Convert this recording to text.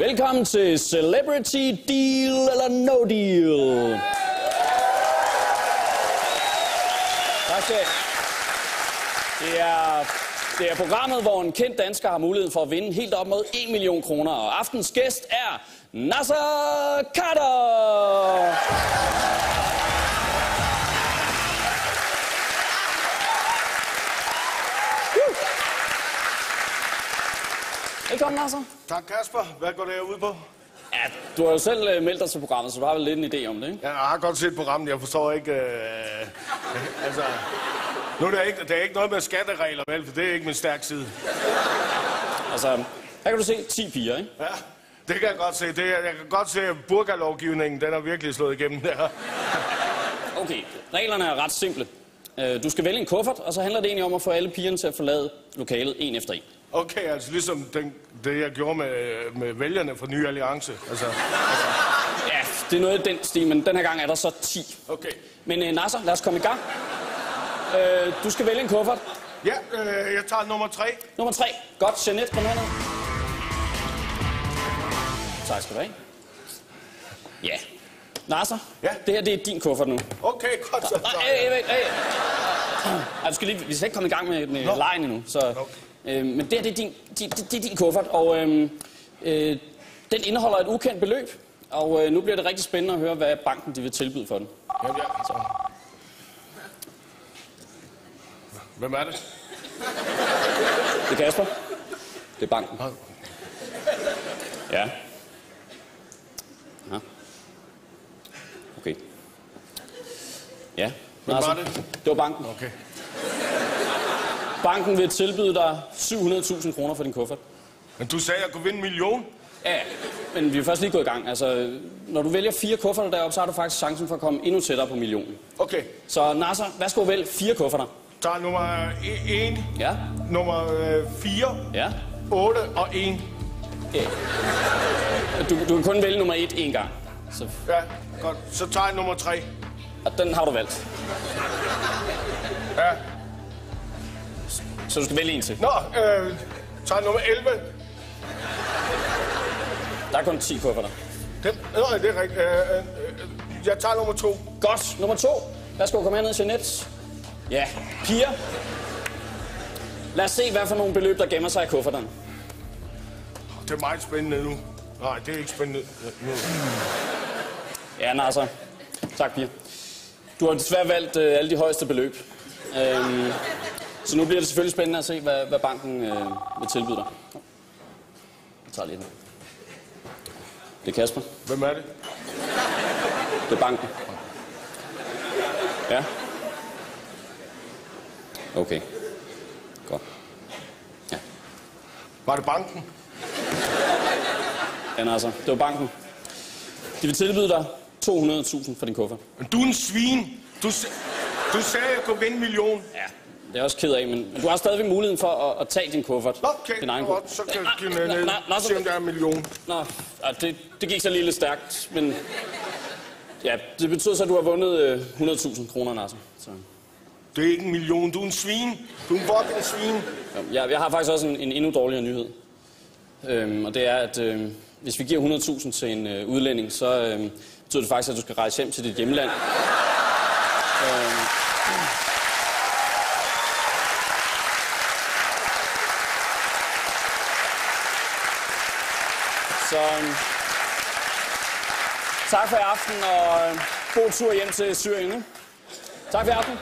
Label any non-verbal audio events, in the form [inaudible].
Velkommen til Celebrity Deal eller No Deal. Tak skal Det er, det er programmet, hvor en kendt dansker har muligheden for at vinde helt op mod 1 million kroner. Og aftens gæst er Nasser Kader. Velkommen, Nasser. Tak Kasper. Hvad går det her ud på? Ja, du har jo selv øh, meldt dig til programmet, så du har vel lidt en idé om det, ikke? Jeg har godt set programmet. Jeg forstår ikke... Øh, [laughs] altså... Nu er der ikke, der er ikke noget med skatteregler, vel? For det er ikke min stærk side. Altså, her kan du se 10 piger, ikke? Ja, det kan jeg godt se. Det, er- jeg kan godt se, at burkalovgivningen, den er virkelig slået igennem der. [laughs] Okay, reglerne er ret simple. Øh, Du skal vælge en kuffert, og så handler det egentlig om at få alle pigerne til at forlade lokalet en efter en. Okay, altså ligesom den, det, jeg gjorde med, med vælgerne fra Nye Alliance. Altså, Ja, det er noget i den stil, men den her gang er der så 10. okay. Men øh, Nasser, lad os komme i gang. Øh, Du skal vælge en kuffert. Ja, øh, jeg tager nummer tre. Nummer 3. Godt, Jeanette, kom herned. Tak skal du have. Ja. Nasser, Ja? det her det er din kuffert nu. Okay, godt så. Nej, hey, hey, hey. Ej, du skal lige, vi skal ikke komme i gang med, med lejen endnu. Så, øh, men det her det er, din, det, det er din kuffert, og øh, øh, den indeholder et ukendt beløb. Og øh, nu bliver det rigtig spændende at høre, hvad banken de vil tilbyde for den. Jamen, ja, så. Hvem er det? Det er Kasper. Det er banken. Ja. Ja. Okay. Ja. Hvem var det? Det var banken. Okay. Banken vil tilbyde dig 700.000 kroner for din kuffert. Men du sagde, at jeg kunne vinde en million? Ja, men vi er først lige gået i gang. Altså, når du vælger fire kufferter deroppe, så har du faktisk chancen for at komme endnu tættere på millionen. Okay. Så Nasser, værsgo vælg fire kufferter. Tager nummer 1, Ja, nummer 4, ja. 8 og 1. ja. Du, du kan kun vælge nummer et én gang. Så, Ja, godt. Så tager jeg nummer 3. og den har du valgt. Ja. Så du skal vælge en til. Nå, øh, tager nummer 11. Der er kun 10 kufferter. Den, nej, det er rigtigt. Øh, øh, øh, jeg tager nummer 2. Godt. Nummer to. Værsgo, kom herned, Jeanette. Ja, piger. Lad os se, hvad for nogle beløb, der gemmer sig i kufferterne. Det er meget spændende nu. Nej, det er ikke spændende nu. Ja, Nasser. Tak, piger. Du har desværre valgt øh, alle de højeste beløb. Øhm, så nu bliver det selvfølgelig spændende at se, hvad, hvad banken øh, vil tilbyde dig. Jeg tager lige den. Det er Kasper. Hvem er det? Det er banken. Ja. Okay. Godt. Ja. Var det banken? Ja, Nasser. Det var banken. De vil tilbyde dig 200.000 for din kuffert. Men du er en svin. Du, du sagde, at jeg kunne vinde en million. Ja, det er jeg også ked af, men, du har stadigvæk muligheden for at, at tage din kuffert. Nå, Okay, din egen kuffert. Så kan jeg give Nej, ned, nej, nej, se, om der er en million. Nå, det, det gik så lige lidt stærkt, men... Ja, det betyder så, at du har vundet øh, 100.000 kroner, Nasser. Så, Det er ikke en million. Du er en svin. Du er en fucking svin. ja, jeg, jeg har faktisk også en, en endnu dårligere nyhed. Øhm, og det er, at øh, hvis vi giver 100.000 til en øh, udlænding, så øh, betyder det faktisk, at du skal rejse hjem til dit hjemland. [laughs] Øhm, Så tak for i aften, og øh, god tur hjem til Syrien. ikke? Tak for i aften.